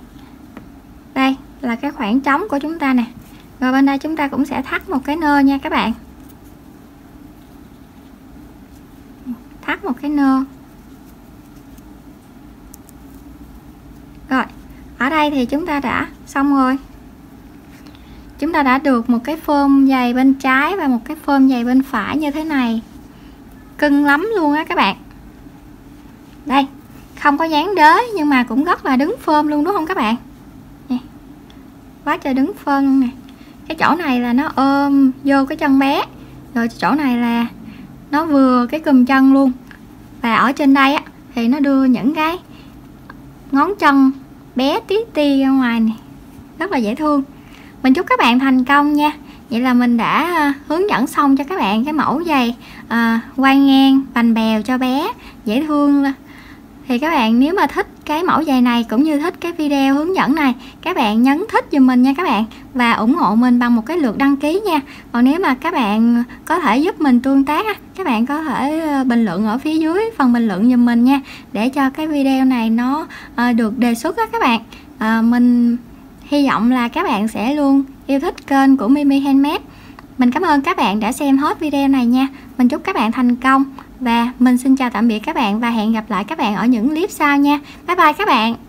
đây là cái khoảng trống của chúng ta nè. Rồi bên đây chúng ta cũng sẽ thắt một cái nơ nha các bạn. Thắt một cái nơ. Rồi, ở đây thì chúng ta đã xong rồi. Chúng ta đã được một cái phơm dày bên trái và một cái phơm dày bên phải như thế này. Cưng lắm luôn á các bạn không có dán đế nhưng mà cũng rất là đứng phơm luôn đúng không các bạn? Nè quá trời đứng phơm luôn nè. Cái chỗ này là nó ôm vô cái chân bé. Rồi chỗ này là nó vừa cái cùm chân luôn. Và ở trên đây á thì nó đưa những cái ngón chân bé tí ti ra ngoài này rất là dễ thương. Mình chúc các bạn thành công nha. Vậy là mình đã à, hướng dẫn xong cho các bạn cái mẫu giày à, quay ngang bành bèo cho bé. Dễ thương thì các bạn nếu mà thích cái mẫu giày này cũng như thích cái video hướng dẫn này các bạn nhấn thích giùm mình nha các bạn và ủng hộ mình bằng một cái lượt đăng ký nha. Còn nếu mà các bạn có thể giúp mình tương tác các bạn có thể ờ, bình luận ở phía dưới phần bình luận giùm mình nha để cho cái video này nó ờ, được đề xuất đó các bạn. À, mình hy vọng là các bạn sẽ luôn yêu thích kênh của Mimi Handmade. Mình cảm ơn các bạn đã xem hết video này nha. Mình chúc các bạn thành công và mình xin chào tạm biệt các bạn và hẹn gặp lại các bạn ở những clip sau nha. Bye bye các bạn.